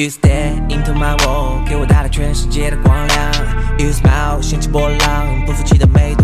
You stare into my world，给我带来全世界的光亮。You smile，掀起波浪，不服气的美。